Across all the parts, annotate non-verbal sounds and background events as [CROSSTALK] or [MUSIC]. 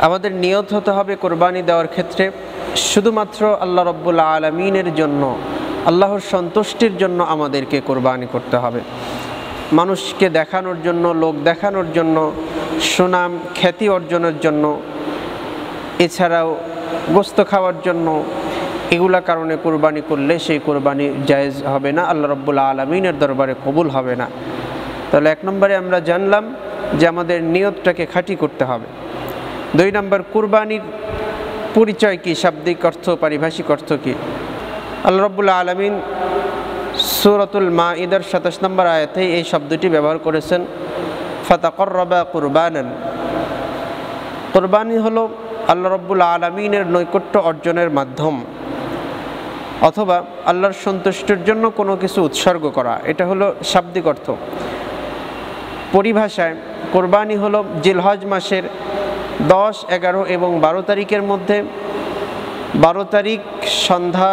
আমাদের নিয়ত হতে হবে কোরবানি দেওয়ার ক্ষেত্রে শুধুমাত্র আল্লাহ রব্বুল আলমিনের জন্য, আল্লাহর সন্তুষ্টির জন্য আমাদেরকে কোরবানি করতে হবে। মানুষকে দেখানোর জন্য, লোক দেখানোর জন্য, সুনাম, খ্যাতি অর্জনের জন্য, এছাড়াও গোস্ত খাওয়ার জন্য এগুলা কারণে কোরবানি করলে সেই কোরবানি জায়েজ হবে না, আল্লাহ রব্বুল আলমিনের দরবারে কবুল হবে না। তাহলে এক নম্বরে আমরা জানলাম যে আমাদের নিয়তটাকে খাঁটি করতে হবে। দুই নম্বর, কুরবানির পরিচয় কি? শাব্দিক অর্থ, পারিভাষিক অর্থ কি? আল্লাহ রব্বুল আলমিন সুরতুল মা ঈদের সাতাশ নম্বর আয়াতে এই শব্দটি ব্যবহার করেছেন। ফাতাকর রবা কুরবানান। কোরবানি হলো আল্লাহ রব্বুল আলমিনের নৈকট্য অর্জনের মাধ্যম। অথবা আল্লাহর সন্তুষ্টির জন্য কোনো কিছু উৎসর্গ করা, এটা হলো শাব্দিক অর্থ। পরিভাষায় কোরবানি হলো জিলহজ মাসের দশ, এগারো এবং বারো তারিখের মধ্যে, বারো তারিখ সন্ধ্যা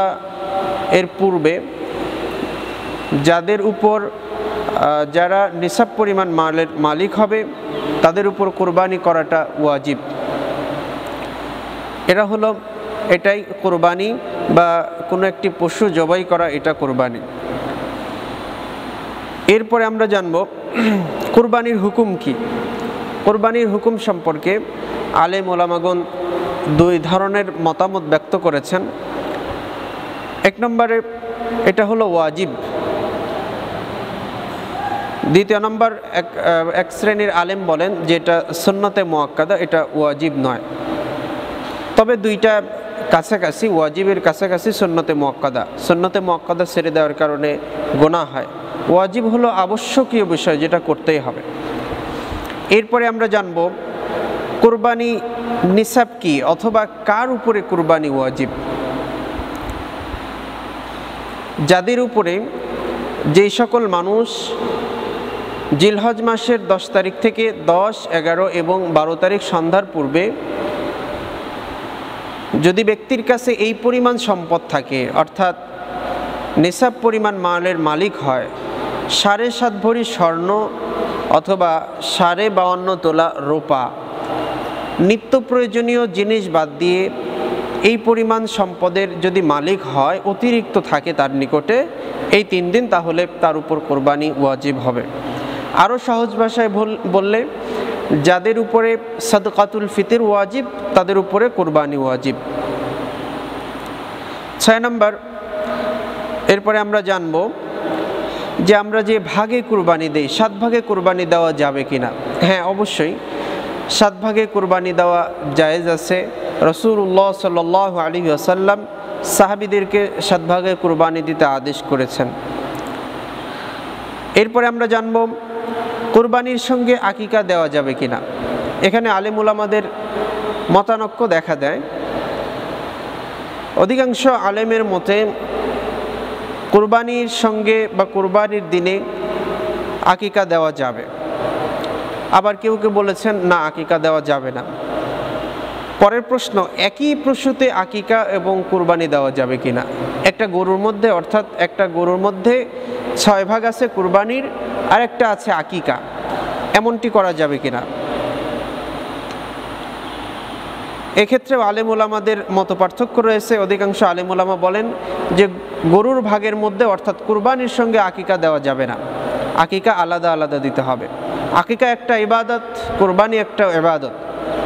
এর পূর্বে যাদের উপর যারা নিসাব পরিমাণ মালের মালিক হবে, তাদের উপর কোরবানি করাটা ওয়াজিব। এরা হলো এটাই কোরবানি বা কোনো একটি পশু জবাই করা এটা কোরবানি। এরপরে আমরা জানব কোরবানির হুকুম কি। কোরবানির হুকুম সম্পর্কে আলেম ওলামাগন দুই ধরনের মতামত ব্যক্ত করেছেন। এক নম্বরে এটা হলো ওয়াজিব। দ্বিতীয় নম্বর, এক এক শ্রেণির আলেম বলেন যে এটা সন্নতে মোয়াক্কাদা, এটা ওয়াজিব নয়। তবে দুইটা কাছাকাছি, ওয়াজিবের কাছাকাছি, সন্নতে মোয়াক্কাদা। সন্নতে মোয়াক্কাদা ছেড়ে দেওয়ার কারণে গোনা হয়। ওয়াজিব হলো আবশ্যকীয় বিষয় যেটা করতেই হবে। এরপরে আমরা জানব, কোরবানি নিসাব কি অথবা কার উপরে কোরবানি ওয়াজিব? যাদের উপরে যেই সকল মানুষ জিলহজ মাসের দশ তারিখ থেকে দশ, এগারো এবং বারো তারিখ সন্ধ্যার পূর্বে যদি ব্যক্তির কাছে এই পরিমাণ সম্পদ থাকে, অর্থাৎ নিসাব পরিমাণ মালের মালিক হয়, সাড়ে সাত ভরি স্বর্ণ অথবা সাড়ে বাউন্ন তোলা রোপা। নিত্য প্রয়োজনীয় জিনিস বাদ দিয়ে এই পরিমাণ সম্পদের যদি মালিক হয়, অতিরিক্ত থাকে তার নিকটে, এই তিন দিন তাহলে তার উপর কোরবানি ওয়াজিব হবে। আরও সহজ ভাষায় বললে, যাদের উপরে সদকাতুল ফিতির ওয়াজিব, তাদের উপরে কোরবানি ওয়াজিব। ছয় নম্বর, এরপরে আমরা জানব যে আমরা যে ভাগে কুরবানি দেই, সাত ভাগে কুরবানি দেওয়া যাবে কি না হ্যাঁ অবশ্যই। সাত ভাগে কুরবানি দেওয়া জায়েজ আছে। রসুল্লাহ সাল আলী আসাল্লাম সাহাবিদেরকে সাত ভাগে কুরবানি দিতে আদেশ করেছেন। এরপরে আমরা জানব, কোরবানির সঙ্গে আকিকা দেওয়া যাবে কি না এখানে আলিমুল আমাদের মতানক্য দেখা দেয়। অধিকাংশ আলেমের মতে কোরবানির সঙ্গে বা কোরবানির দিনে আকিকা দেওয়া যাবে। আবার কেউ কেউ বলেছেন, না, আকিকা দেওয়া যাবে না। পরের প্রশ্ন, একই প্রসূতে আকিকা এবং কোরবানি দেওয়া যাবে কি না একটা গরুর মধ্যে, অর্থাৎ একটা গরুর মধ্যে ছয় ভাগ আছে কোরবানির আর একটা আছে আকিকা। এমনটি করা যাবে কি না এক্ষেত্রে আলেমুলামাদের মতো পার্থক্য রয়েছে। অধিকাংশ আলেমুলামা বলেন যে, গরুর ভাগের মধ্যে অর্থাৎ কুরবানির সঙ্গে আকিকা দেওয়া যাবে না। আকিকা আলাদা আলাদা দিতে হবে। আকিকা একটা ইবাদত, কোরবানি একটা ইবাদত।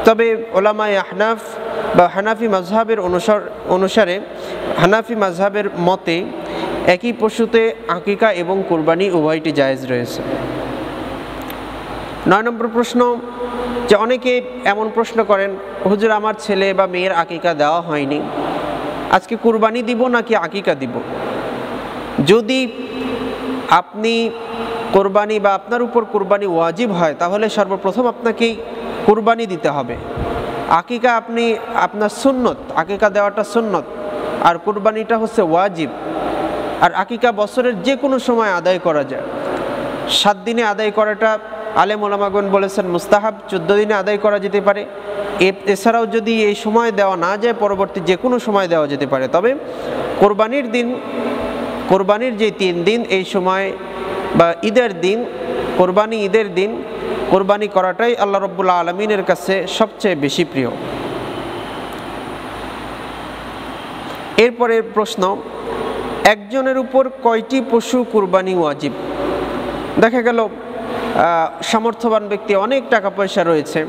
তবে ওলামাই আহনাফ বা হানাফি মাজহাবের অনুসার, অনুসারে হানাফি মাজহাবের মতে, একই পশুতে আকিকা এবং কোরবানি উভয়টি জায়েজ রয়েছে। নয় নম্বর প্রশ্ন, যে অনেকে এমন প্রশ্ন করেন, হুজুর, আমার ছেলে বা মেয়ের আকিকা দেওয়া হয়নি। আজকে কুরবানি দিব নাকি আকিকা দিব? যদি আপনি কোরবানি বা আপনার উপর কোরবানি ওয়াজিব হয়, তাহলে সর্বপ্রথম আপনাকেই কোরবানি দিতে হবে। আকিকা আপনি, আপনার সুন্নত, আকিকা দেওয়াটা সুন্নত, আর কোরবানিটা হচ্ছে ওয়াজিব। আর আকিকা বছরের যে কোনো সময় আদায় করা যায়। সাত দিনে আদায় করাটা আলেম ওলামাগন বলেছেন, মুস্তাহাব চোদ্দ দিনে আদায় করা যেতে পারে। এছাড়াও যদি এই সময় দেওয়া না যায়, পরবর্তী যে কোনো সময় দেওয়া যেতে পারে। তবে কোরবানির দিন, কোরবানির যে তিন দিন, এই সময় বা ঈদের দিন, কোরবানি ঈদের দিন, কোরবানি করাটাই আল্লাহ রব্বুল্লা আলমিনের কাছে সবচেয়ে বেশি প্রিয়। এরপরের প্রশ্ন, একজনের উপর কয়টি পশু কোরবানি ওয়াজিব? দেখা গেল সামর্থ্যবান ব্যক্তি, অনেক টাকা পয়সা রয়েছে।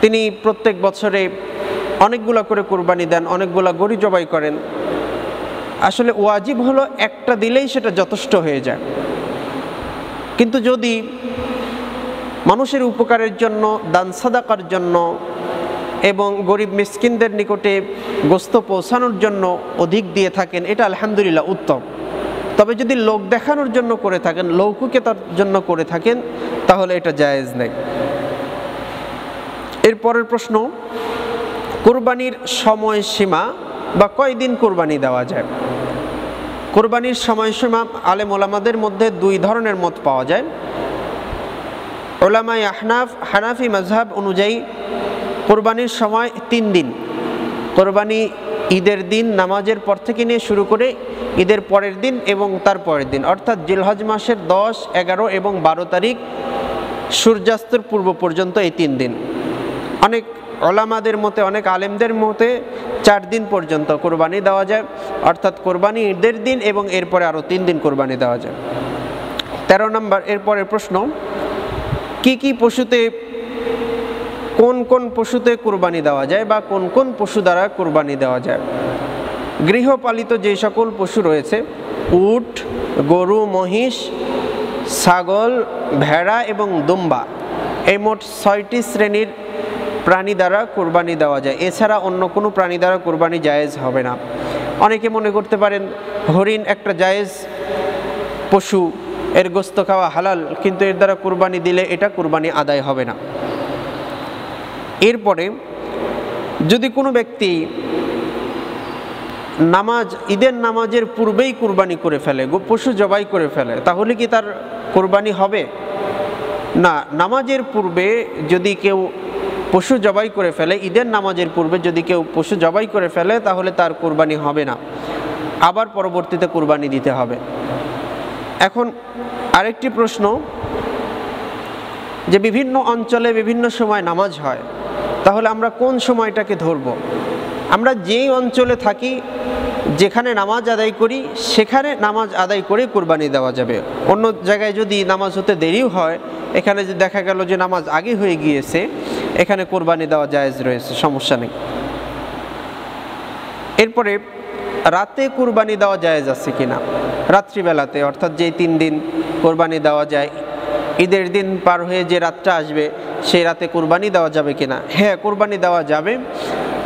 তিনি প্রত্যেক বছরে অনেকগুলো করে কুরবানি দেন, অনেকগুলো গড়ি জবাই করেন। আসলে ওয়াজিব হলো একটা দিলেই সেটা যথেষ্ট হয়ে যায়। কিন্তু যদি মানুষের উপকারের জন্য, দান সাদাকার জন্য এবং গরিব মিসকিনদের নিকটে গোস্ত পৌঁছানোর জন্য অধিক দিয়ে থাকেন, এটা আলহামদুলিল্লাহ উত্তম। তবে যদি লোক দেখানোর জন্য করে থাকেন লৌকিকতার জন্য করে থাকেন, তাহলে এটা জায়েজ নেই। এরপরের প্রশ্ন, কোরবানির সময়সীমা বা কয়দিন কোরবানি দেওয়া যায়? কোরবানির সময়সীমা আলেম ওলামাদের মধ্যে দুই ধরনের মত পাওয়া যায়। ওলামাই আহনাফ, হানাফি মজহাব অনুযায়ী কোরবানির সময় তিন দিন। কোরবানি ঈদের দিন নামাজের পর থেকে নিয়ে শুরু করে ঈদের পরের দিন এবং তার পরের দিন। অর্থাৎ জিলহজ মাসের দশ, এগারো এবং বারো তারিখ সূর্যাস্তর পূর্ব পর্যন্ত এই তিন দিন। অনেক ওলামাদের মতে, অনেক আলেমদের মতে চার দিন পর্যন্ত কোরবানি দেওয়া যায়। অর্থাৎ কোরবানি ঈদের দিন এবং এরপরে আরও তিন দিন কোরবানি দেওয়া যায়। তেরো নম্বর, এরপরের প্রশ্ন, কি কি পশুতে কোন কোন পশুতে কোরবানি দেওয়া যায় বা কোন কোন পশু দ্বারা কোরবানি দেওয়া যায়? গৃহপালিত যে সকল পশু রয়েছে, উট, গরু, মহিষ, ছাগল, ভেড়া এবং দুম্বা, এই মোট ছয়টি শ্রেণির প্রাণী দ্বারা কোরবানি দেওয়া যায়। এছাড়া অন্য কোনো প্রাণী দ্বারা কোরবানি জায়েজ হবে না। অনেকে মনে করতে পারেন, হরিণ একটা জায়েজ পশু, এর গোস্ত খাওয়া হালাল, কিন্তু এর দ্বারা কোরবানি দিলে এটা কোরবানি আদায় হবে না। এরপরে যদি কোনো ব্যক্তি নামাজ, ঈদের নামাজের পূর্বেই কুরবানি করে ফেলে পশু জবাই করে ফেলে, তাহলে কি তার কোরবানি হবে? না, নামাজের পূর্বে যদি কেউ পশু জবাই করে ফেলে, ঈদের নামাজের পূর্বে যদি কেউ পশু জবাই করে ফেলে, তাহলে তার কোরবানি হবে না। আবার পরবর্তীতে কোরবানি দিতে হবে। এখন আরেকটি প্রশ্ন, যে বিভিন্ন অঞ্চলে বিভিন্ন সময় নামাজ হয়। তাহলে আমরা কোন সময়টাকে ধরব? আমরা যেই অঞ্চলে থাকি, যেখানে নামাজ আদায় করি, সেখানে নামাজ আদায় করে কোরবানি দেওয়া যাবে। অন্য জায়গায় যদি নামাজ হতে দেরিও হয়, এখানে যে দেখা গেল যে নামাজ আগে হয়ে গিয়েছে, এখানে কোরবানি দেওয়া জায়েজ রয়েছে, সমস্যা নেই। এরপরে, রাতে কোরবানি দেওয়া জায়েজ আছে কিনা? রাত্রিবেলাতে, অর্থাৎ যেই তিন দিন কোরবানি দেওয়া যায় ঈদের দিন পার হয়ে যে রাতটা আসবে, সেই রাতে কোরবানি দেওয়া যাবে কিনা? হ্যাঁ কোরবানি দেওয়া যাবে।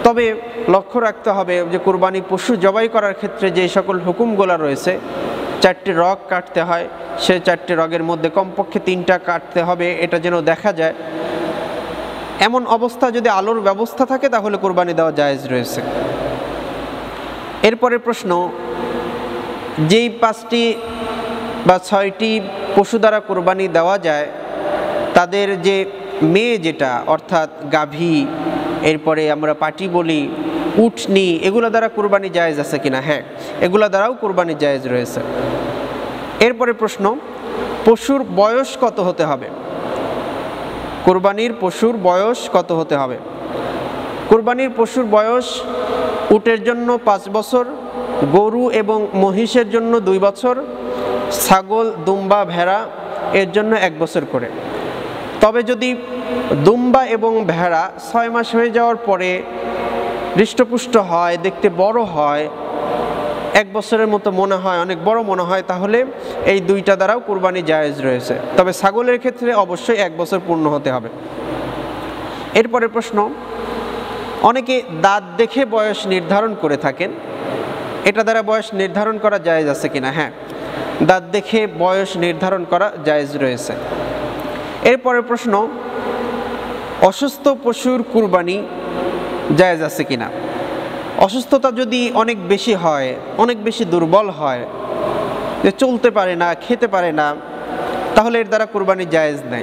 তবে লক্ষ্য রাখতে হবে যে কোরবানি পশু জবাই করার ক্ষেত্রে যে সকল হুকুমগুলো রয়েছে, চারটি রগ কাটতে হয়। সে চারটি রগের মধ্যে কমপক্ষে তিনটা কাটতে হবে, এটা যেন দেখা যায়। এমন অবস্থা যদি আলোর ব্যবস্থা থাকে, তাহলে কোরবানি দেওয়া জায়েজ রয়েছে। এরপরে প্রশ্ন, যেই পাঁচটি বা ছয়টি পশু দ্বারা কোরবানি দেওয়া যায়, তাদের যে মেয়ে যেটা, অর্থাৎ গাভী, এরপরে আমরা পাটি বলি, উঠনি, এগুলো দ্বারা কোরবানি জায়েজ আছে কিনা? হ্যাঁ এগুলো দ্বারাও কোরবানি জায়েজ রয়েছে। এরপরে প্রশ্ন, পশুর বয়স কত হতে হবে? কোরবানির পশুর বয়স কত হতে হবে? কোরবানির পশুর বয়স উটের জন্য পাঁচ বছর, গরু এবং মহিষের জন্য দুই বছর ছাগল, দুম্বা, ভেড়া, এর জন্য এক বছর করে। তবে যদি দুম্বা এবং ভেড়া ছয় মাস হয়ে যাওয়ার পরে হৃষ্টপুষ্ট হয়, দেখতে বড় হয়, এক বছরের মতো মনে হয়, অনেক বড় মনে হয়, তাহলে এই দুইটা দ্বারাও কোরবানি জায়েজ রয়েছে। তবে ছাগলের ক্ষেত্রে অবশ্যই এক বছর পূর্ণ হতে হবে। এরপরে প্রশ্ন, অনেকে দাঁত দেখে বয়স নির্ধারণ করে থাকেন। এটা দ্বারা বয়স নির্ধারণ করা জায়েজ আছে কিনা? হ্যাঁ। দাঁত দেখে বয়স নির্ধারণ করা জায়েজ রয়েছে। এরপরে প্রশ্ন, অসুস্থ পশুর কুরবানি জায়েজ আছে কিনা? অসুস্থতা যদি অনেক বেশি হয়, অনেক বেশি দুর্বল হয়, যে চলতে পারে না, খেতে পারে না, তাহলে এর দ্বারা কোরবানি জায়েজ নেই।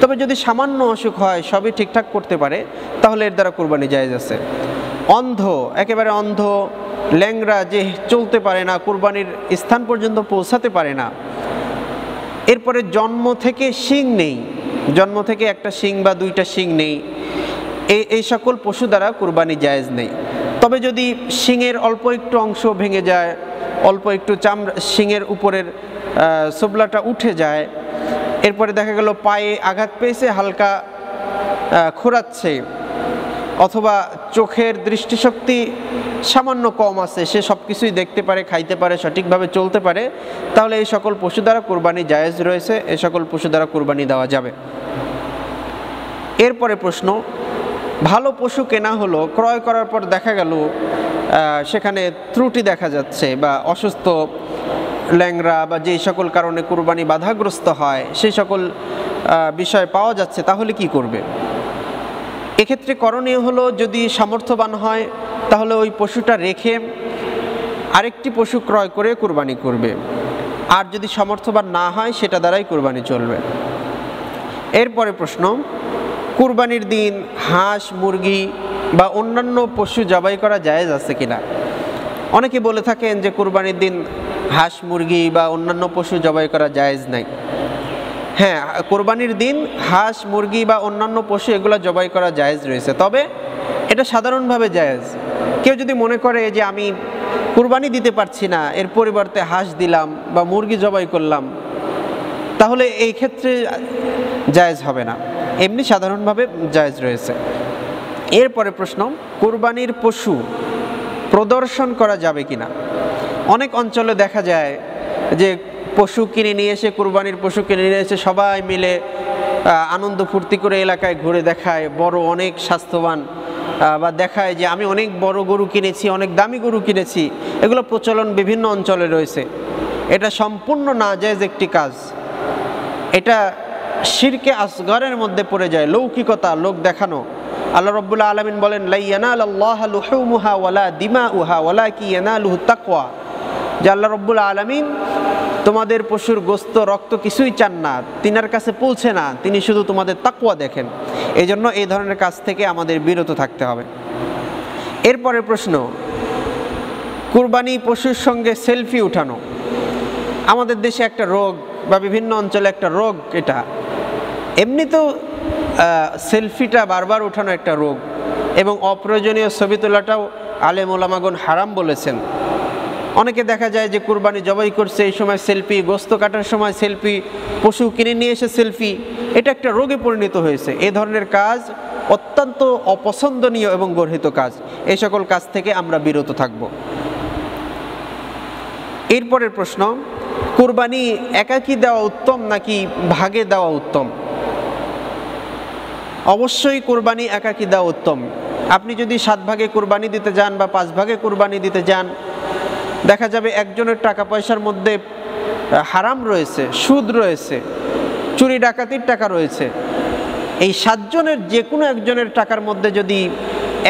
তবে যদি সামান্য অসুখ হয়, সবই ঠিকঠাক করতে পারে, তাহলে এর দ্বারা কোরবানি জায়েজ আছে। অন্ধ, একেবারে অন্ধ ল্যাংরা যে চলতে পারে না, কোরবানির স্থান পর্যন্ত পৌঁছাতে পারে না। এরপরে জন্ম থেকে শিং নেই। জন্ম থেকে একটা শিং বা দুইটা শিং নেই। এই এই সকল পশু দ্বারা কুরবানি জায়েজ নেই। তবে যদি শিংয়ের অল্প একটু অংশ ভেঙে যায়, অল্প একটু চামড়া শিংয়ের উপরের সোবলাটা উঠে যায়, এরপরে দেখা গেল পায়ে আঘাত পেয়েছে, হালকা খোরাচ্ছে। অথবা চোখের দৃষ্টিশক্তি সামান্য কম আছে, সে সব কিছুই দেখতে পারে, খাইতে পারে, সঠিকভাবে চলতে পারে, তাহলে এই সকল পশু দ্বারা কোরবানি জায়েজ রয়েছে এই সকল পশু দ্বারা কোরবানি দেওয়া যাবে। এরপরে প্রশ্ন, ভালো পশু কেনা হলো, ক্রয় করার পর দেখা গেল সেখানে ত্রুটি দেখা যাচ্ছে বা অসুস্থ ল্যাংরা বা যেই সকল কারণে কুরবানি বাধাগ্রস্ত হয়, সেই সকল বিষয় পাওয়া যাচ্ছে, তাহলে কি করবে? এক্ষেত্রে করণীয় হলো যদি সামর্থ্যবান হয়, তাহলে ওই পশুটা রেখে আরেকটি পশু ক্রয় করে কুরবানি করবে। আর যদি সামর্থ্যবান না হয়, সেটা দ্বারাই কুরবানি চলবে। এরপরে প্রশ্ন, কুরবানির দিন হাঁস, মুরগি বা অন্যান্য পশু জবাই করা জায়েজ আছে কিনা? অনেকে বলে থাকেন যে কুরবানির দিন হাঁস, মুরগি বা অন্যান্য পশু জবাই করা জায়েজ নাই। হ্যাঁ কোরবানির দিন হাঁস, মুরগি বা অন্যান্য পশু এগুলো জবাই করা জায়েজ রয়েছে। তবে এটা সাধারণভাবে জায়েজ। কেউ যদি মনে করে যে আমি কুরবানি দিতে পারছি না, এর পরিবর্তে হাঁস দিলাম বা মুরগি জবাই করলাম, তাহলে এই ক্ষেত্রে জায়েজ হবে না। এমনি সাধারণভাবে জায়েজ রয়েছে। এরপরে প্রশ্ন, কোরবানির পশু প্রদর্শন করা যাবে কিনা? অনেক অঞ্চলে দেখা যায় যে পশু কিনে নিয়ে এসে, কোরবানির পশু কিনে নিয়ে এসে সবাই মিলে আনন্দ ফুর্তি করে এলাকায় ঘুরে দেখায়, বড় অনেক স্বাস্থ্যবান বা দেখায় যে আমি অনেক বড় গরু কিনেছি, অনেক দামি গরু কিনেছি। এগুলো প্রচলন বিভিন্ন অঞ্চলে রয়েছে। এটা সম্পূর্ণ না যায় একটি কাজ। এটা শিরকে আসগরের মধ্যে পড়ে যায়, লৌকিকতা, লোক দেখানো। আল্লাহ রব্বুল্লাহ আলমিন বলেন ওয়ালা দিমা উহা ওয়ালা কি তাকওয়া। যে আল্লাহ রব্বুল আলমিন তোমাদের পশুর গোস্ত, রক্ত কিছুই চান না। তিনার কাছে পৌঁছে না। তিনি শুধু তোমাদের তাকুয়া দেখেন। এই জন্য এই ধরনের কাজ থেকে আমাদের বিরত থাকতে হবে। এরপরে প্রশ্ন, কুরবানি পশুর সঙ্গে সেলফি উঠানো। আমাদের দেশে একটা রোগ বা বিভিন্ন অঞ্চলে একটা রোগ এটা। এমনি তো সেলফিটা বারবার উঠানো একটা রোগ। এবং অপ্রয়োজনীয় ছবি তোলাটাও আলেম ওলামাগন হারাম বলেছেন। অনেকে দেখা যায় যে কুরবানি জবাই করছে, এই সময় সেলফি, গোস্ত কাটার সময় সেলফি, পশু কিনে নিয়ে এসে সেলফি, এটা একটা রোগে পরিণত হয়েছে। এ ধরনের কাজ অত্যন্ত অপছন্দনীয় এবং গর্হিত কাজ। এই সকল কাজ থেকে আমরা বিরত থাকব। এরপরের প্রশ্ন, কুরবানি একাকি দেওয়া উত্তম নাকি ভাগে দেওয়া উত্তম? অবশ্যই কোরবানি একাকি দেওয়া উত্তম। আপনি যদি সাত ভাগে কোরবানি দিতে যান বা পাঁচ ভাগে কোরবানি দিতে যান দেখা যাবে একজনের টাকা পয়সার মধ্যে হারাম রয়েছে, সুদ রয়েছে, চুরি ডাকাতির টাকা রয়েছে। এই সাতজনের যে কোনো একজনের টাকার মধ্যে যদি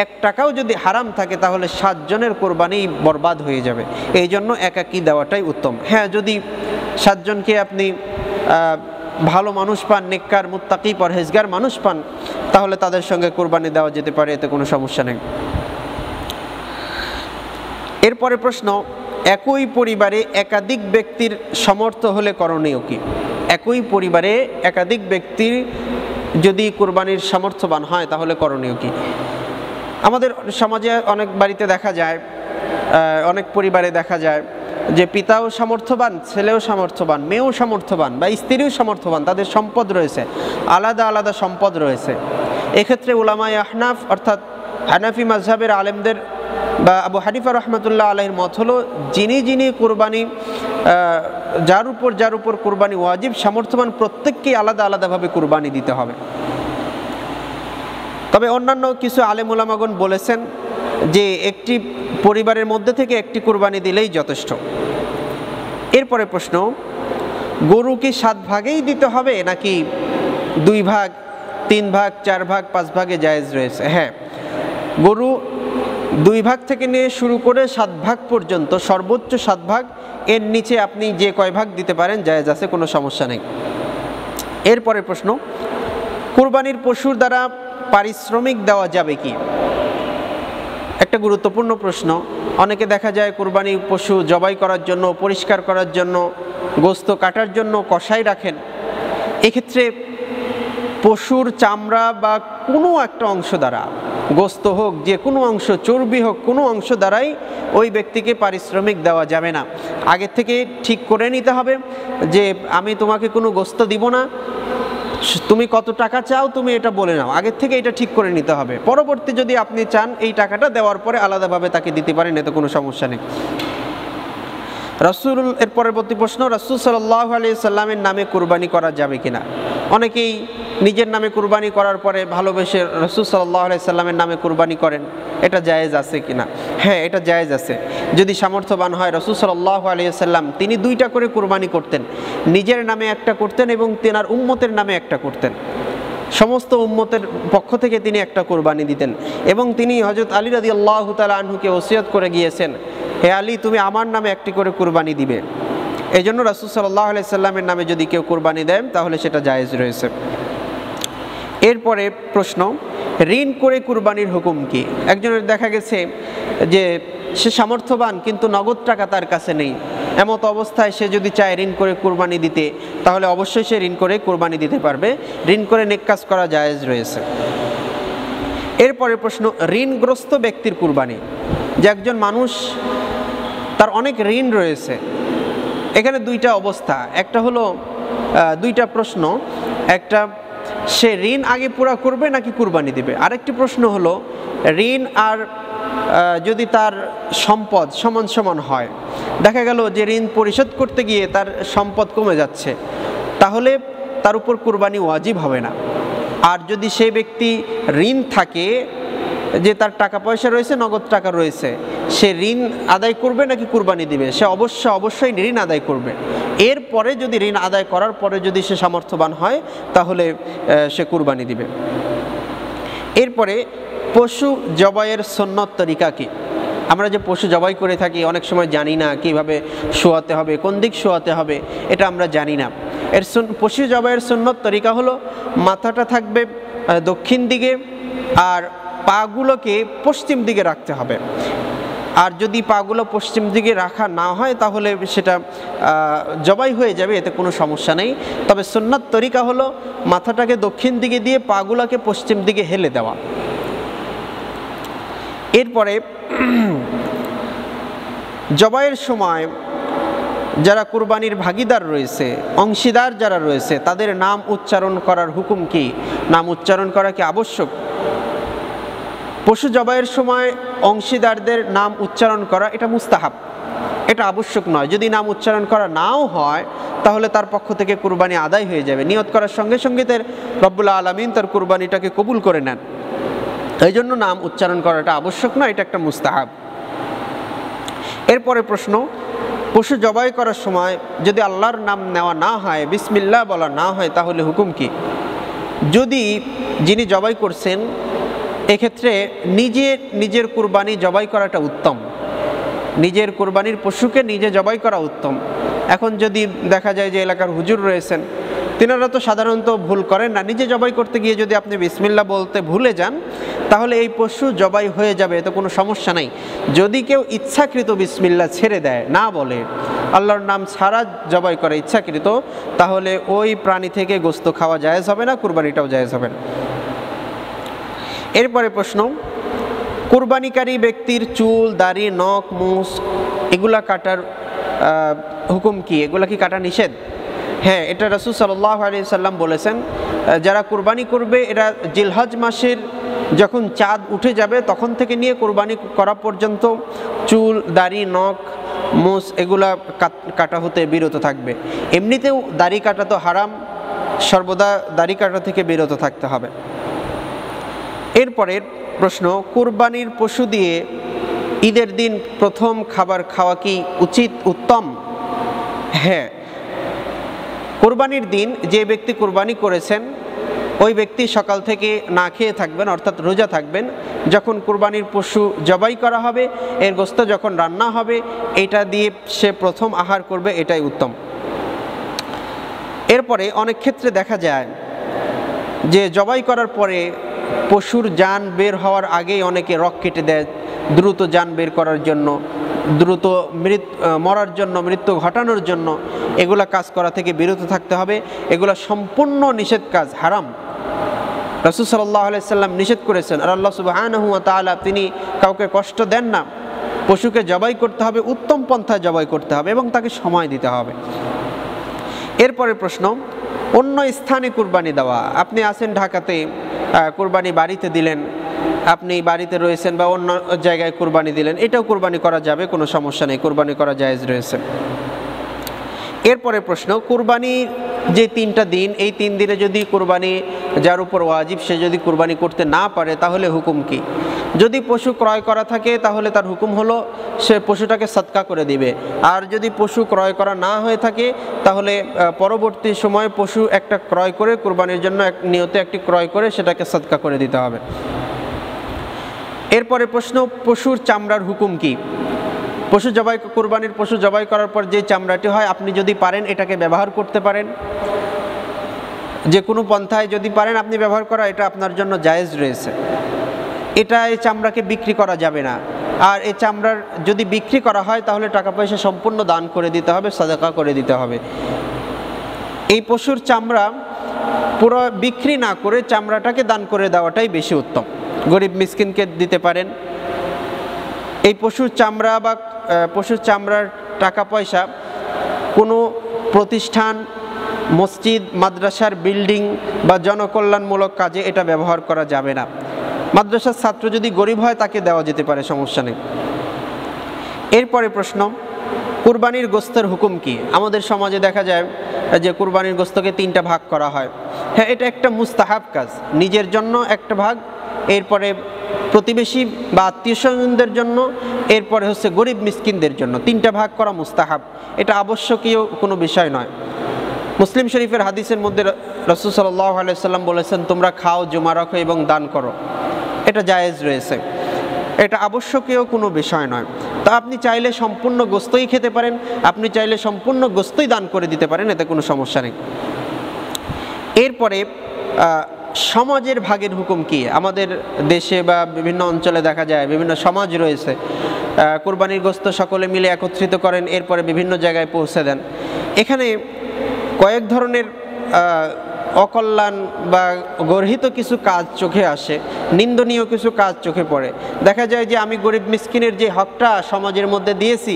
এক টাকাও যদি হারাম থাকে, তাহলে সাতজনের কোরবানি বরবাদ হয়ে যাবে। এই জন্য একাকি দেওয়াটাই উত্তম। হ্যাঁ যদি সাতজনকে আপনি ভালো মানুষ পান, নেককার, মুত্তাকি, পরহেজগার মানুষ পান, তাহলে তাদের সঙ্গে কোরবানি দেওয়া যেতে পারে, এতে কোনো সমস্যা নেই। এরপরে প্রশ্ন, একই পরিবারে একাধিক ব্যক্তির সমর্থ হলে করণীয় কি? একই পরিবারে একাধিক ব্যক্তির যদি কোরবানির সামর্থ্যবান হয়, তাহলে করণীয় কি? আমাদের সমাজে অনেক বাড়িতে দেখা যায় অনেক পরিবারে দেখা যায় যে পিতাও সামর্থ্যবান ছেলেও সামর্থ্যবান মেয়েও সামর্থ্যবান বা স্ত্রীও সামর্থ্যবান তাদের সম্পদ রয়েছে, আলাদা আলাদা সম্পদ রয়েছে। এক্ষেত্রে উলামাই আহনাফ অর্থাৎ হানাফি মাজহাবের আলেমদের বা আবু হানিফা রহমতুল্লাহ আলহির মত হলো, যিনি যিনি কোরবানি যার উপর যার উপর কোরবানি ওয়াজিব, সামর্থ্যবান প্রত্যেককেই আলাদা আলাদাভাবে কোরবানি দিতে হবে। তবে অন্যান্য কিছু আলেমুলামাগন বলেছেন যে একটি পরিবারের মধ্যে থেকে একটি কোরবানি দিলেই যথেষ্ট। এরপরে প্রশ্ন, গরু কি সাত ভাগেই দিতে হবে, নাকি দুই ভাগ, তিন ভাগ, চার ভাগ, পাঁচ ভাগে জায়েজ রয়েছে? হ্যাঁ গরু দুই ভাগ থেকে নিয়ে শুরু করে সাত ভাগ পর্যন্ত, সর্বোচ্চ সাত ভাগ, এর নিচে আপনি যে কয় ভাগ দিতে পারেন, জায়েজ আছে, কোনো সমস্যা নেই। এরপরের প্রশ্ন, কুরবানির পশুর দ্বারা পারিশ্রমিক দেওয়া যাবে কি? একটা গুরুত্বপূর্ণ প্রশ্ন, অনেকে দেখা যায় কুরবানি পশু জবাই করার জন্য, পরিষ্কার করার জন্য, গোস্ত কাটার জন্য কষাই রাখেন। এক্ষেত্রে পশুর চামড়া বা কোনো একটা অংশ দ্বারা গোস্ত হোক, যে কোনো অংশ, চর্বি হোক, কোনো অংশ দ্বারাই ওই ব্যক্তিকে পারিশ্রমিক দেওয়া যাবে না। আগের থেকে ঠিক করে নিতে হবে যে, আমি তোমাকে কোনো গোস্ত দিব না, তুমি কত টাকা চাও তুমি এটা বলে নাও। আগের থেকে এটা ঠিক করে নিতে হবে। পরবর্তী যদি আপনি চান, এই টাকাটা দেওয়ার পরে আলাদাভাবে তাকে দিতে পারেন, এতে কোনো সমস্যা নেই। রাসুল এর পরবর্তী প্রশ্ন, রাসুল সাল্লাহ আলি সাল্লামের নামে কুরবানি করা যাবে কিনা? অনেকেই নিজের নামে কুরবানি করার পরে ভালোবেসে রসুল সাল্লাহ আলি সাল্লামের নামে কুরবানি করেন, এটা জায়েজ আছে কিনা? হ্যাঁ এটা জায়েজ আছে। যদি সামর্থ্যবান হয়, রসুল সাল্লাহ আলি সাল্লাম, তিনি দুইটা করে কুরবানি করতেন। নিজের নামে একটা করতেন এবং তেনার উম্মতের নামে একটা করতেন। সমস্ত উম্মতের পক্ষ থেকে তিনি একটা কোরবানি দিতেন। এবং তিনি হজরত আলী রাজি আল্লাহ তালা আনহুকে ওসিয়ত করে গিয়েছেন। হে আলী, তুমি আমার নামে একটি করে কুরবানি দিবে। এই জন্য রাসুল সাল্লাহ সাল্লামের নামে যদি কেউ কুরবানি দেন, তাহলে সেটা জায়েজ রয়েছে। এরপরে প্রশ্ন, ঋণ করে কুরবানির হুকুম কি? একজনের দেখা গেছে যে সে সামর্থ্যবান, কিন্তু নগদ টাকা তার কাছে নেই। এমত অবস্থায় সে যদি চায় ঋণ করে কুরবানি দিতে, তাহলে অবশ্যই সে ঋণ করে কুরবানি দিতে পারবে। ঋণ করে নেক কাজ করা জায়েজ রয়েছে। এরপরে প্রশ্ন, ঋণগ্রস্ত ব্যক্তির কুরবানি। যে একজন মানুষ, তার অনেক ঋণ রয়েছে। এখানে দুইটা অবস্থা। একটা হলো দুইটা প্রশ্ন। একটা, সে ঋণ আগে পুরা করবে নাকি কুরবানি দিবে? আরেকটি প্রশ্ন হলো, ঋণ আর যদি তার সম্পদ সমান সমান হয়, দেখা গেল যে ঋণ পরিশোধ করতে গিয়ে তার সম্পদ কমে যাচ্ছে, তাহলে তার উপর কুরবানি ওয়াজিব হবে না। আর যদি সেই ব্যক্তি ঋণ থাকে যে তার টাকা পয়সা রয়েছে, নগদ টাকা রয়েছে, সে ঋণ আদায় করবে নাকি কুরবানি দিবে? সে অবশ্য, অবশ্যই ঋণ আদায় করবে। এরপরে যদি ঋণ আদায় করার পরে যদি সে সামর্থ্যবান হয়, তাহলে সে কুরবানি দিবে। এরপরে, পশু জবাইয়ের সন্ন্যত তরিকা কি? আমরা যে পশু জবাই করে থাকি, অনেক সময় জানি না কীভাবে শোয়াতে হবে, কোন দিক শোয়াতে হবে, এটা আমরা জানি না। এর পশু জবাইয়ের সন্ন্যত তরিকা হলো, মাথাটা থাকবে দক্ষিণ দিকে, আর পাগুলোকে পশ্চিম দিকে রাখতে হবে। আর যদি পাগুলো পশ্চিম দিকে রাখা না হয়, তাহলে সেটা জবাই হয়ে যাবে, এতে কোনো সমস্যা নেই। তবে সুন্নাত তরিকা হলো মাথাটাকে দক্ষিণ দিকে দিয়ে পাগুলোকে পশ্চিম দিকে হেলে দেওয়া। এরপরে [CLEARS THROAT] জবাইয়ের সময় যারা কুরবানির ভাগিদার রয়েছে, অংশীদার যারা রয়েছে, তাদের নাম উচ্চারণ করার হুকুম কি? নাম উচ্চারণ করা কি আবশ্যক? পশু জবাইয়ের সময় অংশীদারদের নাম উচ্চারণ করা এটা মুস্তাহাব। এটা আবশ্যক নয়। যদি নাম উচ্চারণ করা নাও হয়, তাহলে তার পক্ষ থেকে কুরবানি আদায় হয়ে যাবে। নিয়ত করার সঙ্গে সঙ্গে তার রব্বুল্লা আলমিন তার কুরবানিটাকে কবুল করে নেন। এই জন্য নাম উচ্চারণ করাটা আবশ্যক নয়, এটা একটা মুস্তাহাব। এরপরে প্রশ্ন, পশু জবাই করার সময় যদি আল্লাহর নাম নেওয়া না হয় বিসমিল্লা বলা না হয়, তাহলে হুকুম কি? যদি যিনি জবাই করছেন এক্ষেত্রে নিজে নিজের কুরবানি জবাই করাটা উত্তম। নিজের কুরবানির পশুকে নিজে জবাই করা উত্তম। এখন যদি দেখা যায় যে এলাকার হুজুর রয়েছেন, তিনারা তো সাধারণত ভুল করেন না। নিজে জবাই করতে গিয়ে যদি আপনি বিসমিল্লা বলতে ভুলে যান, তাহলে এই পশু জবাই হয়ে যাবে, এতে কোনো সমস্যা নাই। যদি কেউ ইচ্ছাকৃত বিসমিল্লা ছেড়ে দেয়, না বলে, আল্লাহর নাম ছাড়া জবাই করে ইচ্ছাকৃত, তাহলে ওই প্রাণী থেকে গোস্ত খাওয়া জায়েজ হবে না, কুরবানিটাও জায়েজ হবে না। এরপরে প্রশ্ন, কুরবানিকারী ব্যক্তির চুল, দাড়ি, নখ মুস এগুলা কাটার হুকুম কি? এগুলা কি কাটা নিষেধ? হ্যাঁ এটা রসুল সাল্লাহ আলি সাল্লাম বলেছেন যারা কুরবানি করবে, এরা জিলহজ মাসের যখন চাঁদ উঠে যাবে, তখন থেকে নিয়ে কোরবানি করা পর্যন্ত চুল, দাড়ি, নখ মুস এগুলা কাটা হতে বিরত থাকবে। এমনিতেও দাড়ি কাটা তো হারাম, সর্বদা দাড়ি কাটা থেকে বিরত থাকতে হবে। এরপরের প্রশ্ন, কুরবানির পশু দিয়ে ঈদের দিন প্রথম খাবার খাওয়া কি উচিত, উত্তম? হ্যাঁ। কোরবানির দিন যে ব্যক্তি কোরবানি করেছেন, ওই ব্যক্তি সকাল থেকে না খেয়ে থাকবেন, অর্থাৎ রোজা থাকবেন। যখন কোরবানির পশু জবাই করা হবে, এর গোস্ত যখন রান্না হবে, এটা দিয়ে সে প্রথম আহার করবে, এটাই উত্তম। এরপরে অনেক ক্ষেত্রে দেখা যায় যে জবাই করার পরে পশুর যান বের হওয়ার আগেই অনেকে রক কেটে দেয় দ্রুত যান বের করার জন্য, দ্রুত মৃত মরার জন্য, মৃত্যু ঘটানোর জন্য এগুলা কাজ করা থেকে বিরত থাকতে হবে। এগুলা সম্পূর্ণ নিষেধ কাজ, হারাম। রসুল সাল্লাহ সাল্লাম নিষেধ করেছেন, আর আল্লাহ সুবাহানহু তাআলা তিনি কাউকে কষ্ট দেন না, পশুকে জবাই করতে হবে, উত্তম পন্থায় জবাই করতে হবে এবং তাকে সময় দিতে হবে। এরপরে প্রশ্ন, অন্য স্থানে কুরবানি দেওয়া, আপনি আছেন ঢাকাতে কুরবানি বাড়িতে দিলেন। আপনি বাড়িতে রয়েছেন বা অন্য জায়গায় কুরবানি দিলেন, এটাও কোরবানি করা যাবে, কোনো সমস্যা নেই, কোরবানি করা জায়েজ রয়েছে। এরপরে প্রশ্ন, কোরবানি যে তিনটা দিন, এই তিন দিনে যদি কুরবানি, যার উপর ওয়াজিব, সে যদি কোরবানি করতে না পারে, তাহলে হুকুম কি? যদি পশু ক্রয় করা থাকে, তাহলে তার হুকুম হলো, সে পশুটাকে সৎকা করে দিবে। আর যদি পশু ক্রয় করা না হয়ে থাকে, তাহলে পরবর্তী সময়ে পশু একটা ক্রয় করে, কোরবানির জন্য এক, নিয়তে একটি ক্রয় করে, সেটাকে সৎকা করে দিতে হবে। এরপরে প্রশ্ন, পশুর চামড়ার হুকুম কি? পশু জবাই, কোরবানির পশু জবাই করার পর যে চামড়াটি হয়, আপনি যদি পারেন, এটাকে ব্যবহার করতে পারেন। যে কোনো পন্থায় যদি পারেন, আপনি ব্যবহার করা, এটা আপনার জন্য জায়েজ রয়েছে। এটা এই চামড়াকে বিক্রি করা যাবে না। আর এই চামড়ার যদি বিক্রি করা হয়, তাহলে টাকা পয়সা সম্পূর্ণ দান করে দিতে হবে, সাদাকা করে দিতে হবে। এই পশুর চামড়া পুরো বিক্রি না করে চামড়াটাকে দান করে দেওয়াটাই বেশি উত্তম। গরিব মিসকিনকে দিতে পারেন। এই পশুর চামড়া বা পশুর চামড়ার টাকা পয়সা কোনো প্রতিষ্ঠান, মসজিদ, মাদ্রাসার বিল্ডিং বা জনকল্যাণমূলক কাজে এটা ব্যবহার করা যাবে না। মাদ্রাসার ছাত্র যদি গরিব হয়, তাকে দেওয়া যেতে পারে, সমস্যা নেই। এরপরে প্রশ্ন, কুরবানির গোস্তের হুকুম কি? আমাদের সমাজে দেখা যায় যে কুরবানির গোস্তকে তিনটা ভাগ করা হয়। হ্যাঁ এটা একটা মুস্তাহাব কাজ। নিজের জন্য একটা ভাগ, এরপরে প্রতিবেশী বা আত্মীয় স্বজনদের জন্য, এরপরে হচ্ছে গরিব মিসকিনদের জন্য। তিনটা ভাগ করা মুস্তাহাব। এটা আবশ্যকীয় কোনো বিষয় নয়। মুসলিম শরীফের হাদিসের মধ্যে রসুল সাল্লাহ আলাইসাল্লাম বলেছেন, তোমরা খাও, জমা রাখো এবং দান করো। এটা জায়েজ রয়েছে। এটা আবশ্যকীয় কোনো বিষয় নয়। তা আপনি চাইলে সম্পূর্ণ গোস্তই খেতে পারেন, আপনি চাইলে সম্পূর্ণ গোস্তই দান করে দিতে পারেন, এতে কোনো সমস্যা নেই। এরপরে সমাজের ভাগের হুকুম কি? আমাদের দেশে বা বিভিন্ন অঞ্চলে দেখা যায়, বিভিন্ন সমাজ রয়েছে কোরবানির গোস্ত সকলে মিলে একত্রিত করেন, এরপরে বিভিন্ন জায়গায় পৌঁছে দেন। এখানে কয়েক ধরনের অকল্যাণ বা গর্হিত কিছু কাজ চোখে আসে, নিন্দনীয় কিছু কাজ চোখে পড়ে। দেখা যায় যে আমি গরিব মিসকিনের যে হকটা সমাজের মধ্যে দিয়েছি,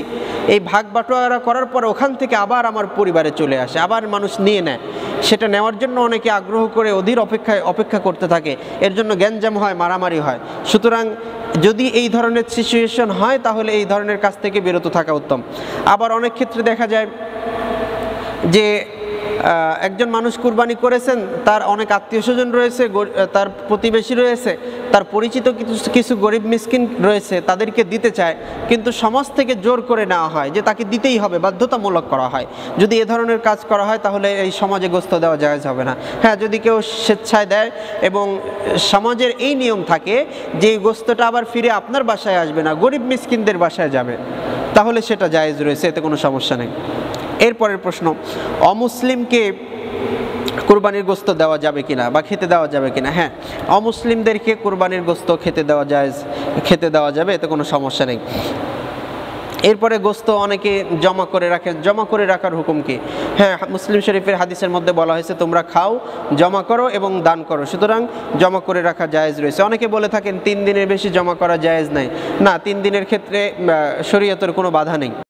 এই ভাগ বাটোয়ারা করার পর ওখান থেকে আবার আমার পরিবারে চলে আসে, আবার মানুষ নিয়ে নেয়। সেটা নেওয়ার জন্য অনেকে আগ্রহ করে অধীর অপেক্ষায় অপেক্ষা করতে থাকে, এর জন্য গ্যাঞ্জাম হয়, মারামারি হয়। সুতরাং যদি এই ধরনের সিচুয়েশন হয়, তাহলে এই ধরনের কাজ থেকে বিরত থাকা উত্তম। আবার অনেক ক্ষেত্রে দেখা যায় যে একজন মানুষ কুরবানি করেছেন, তার অনেক আত্মীয় স্বজন রয়েছে তার প্রতিবেশী রয়েছে, তার পরিচিত কিছু কিছু গরিব মিসকিন রয়েছে, তাদেরকে দিতে চায়, কিন্তু সমাজ থেকে জোর করে নেওয়া হয় যে তাকে দিতেই হবে, বাধ্যতামূলক করা হয়। যদি এ ধরনের কাজ করা হয়, তাহলে এই সমাজে গোস্ত দেওয়া জায়েজ হবে না। হ্যাঁ যদি কেউ স্বেচ্ছায় দেয় এবং সমাজের এই নিয়ম থাকে যে গোস্তটা আবার ফিরে আপনার বাসায় আসবে না, গরিব মিসকিনদের বাসায় যাবে, তাহলে সেটা জায়েজ রয়েছে, এতে কোনো সমস্যা নেই। এরপরের প্রশ্ন, অমুসলিমকে কোরবানির গোস্ত দেওয়া যাবে কিনা বা খেতে দেওয়া যাবে কিনা? হ্যাঁ অমুসলিমদেরকে কোরবানির গোস্ত খেতে দেওয়া যায়, খেতে দেওয়া যাবে, এতে কোনো সমস্যা নেই। এরপরে গোস্ত অনেকে জমা করে রাখে জমা করে রাখার হুকুম কি? হ্যাঁ মুসলিম শরীফের হাদিসের মধ্যে বলা হয়েছে, তোমরা খাও, জমা করো এবং দান করো। সুতরাং জমা করে রাখা জায়েজ রয়েছে। অনেকে বলে থাকেন, তিন দিনের বেশি জমা করা জায়েজ নাই। না, তিন দিনের ক্ষেত্রে শরীয়তের কোনো বাধা নেই।